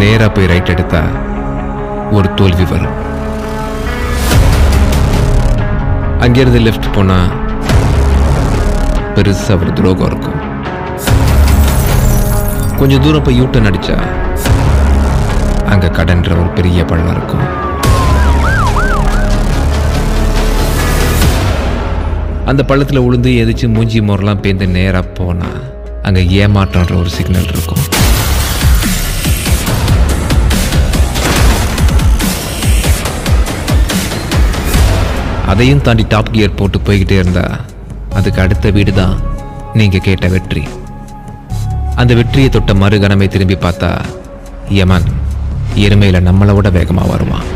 நேராக போய் ரைட் எடுத்தா ஒரு தோல்வி வரும். அங்கேருந்து லெஃப்ட் போனால் பெருசாக ஒரு துரோகம் இருக்கும். கொஞ்சம் தூரம் போய் யூட்டன் அடித்தா அங்கே கடன்ற ஒரு பெரிய பள்ளம் இருக்கும். அந்த பள்ளத்தில் உளுந்து எதிர்த்து மூஞ்சி மோரெல்லாம் பேந்து நேராக போனால் அங்கே ஏமாற்றன்ற ஒரு சிக்னல் இருக்கும். அதையும் தாண்டி டாப் கியர் போட்டு போய்கிட்டே இருந்தா அதுக்கு அடுத்த வீடு தான் நீங்கள் கேட்ட வெற்றி. அந்த வெற்றியை தொட்ட மறுகணமே திரும்பி பார்த்தா யமன் எருமையில் நம்மளை விட வேகமாக வருவான்.